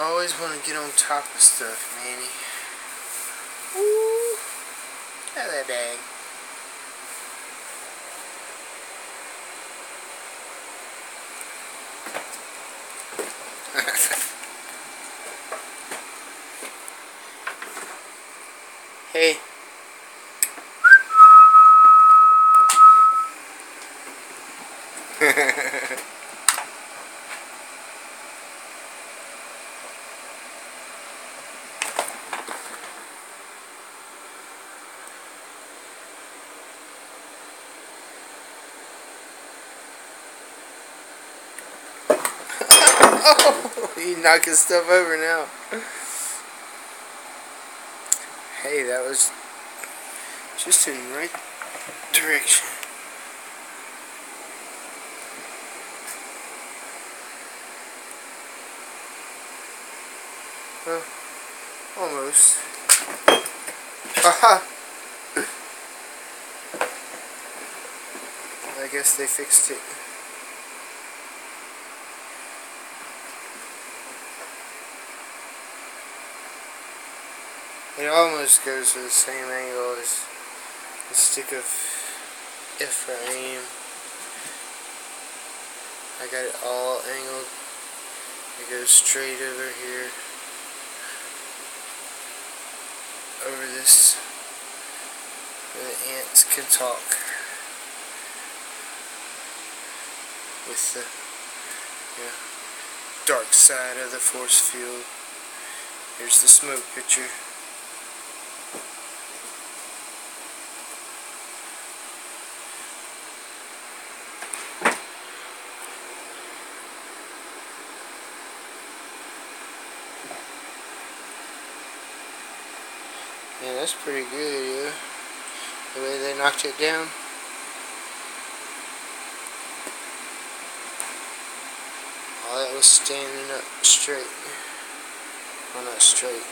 always want to get on top of stuff, Manny. oh, you knocking stuff over now. Hey, that was just in the right direction. Well, almost. Aha! I guess they fixed it. It almost goes to the same angle as the stick of Ephraim. I got it all angled. It goes straight over here. Over this where the ants can talk. With the yeah, dark side of the force field. Here's the smoke picture. Yeah, that's pretty good, yeah. The way they knocked it down. All that was standing up straight. Well, not straight,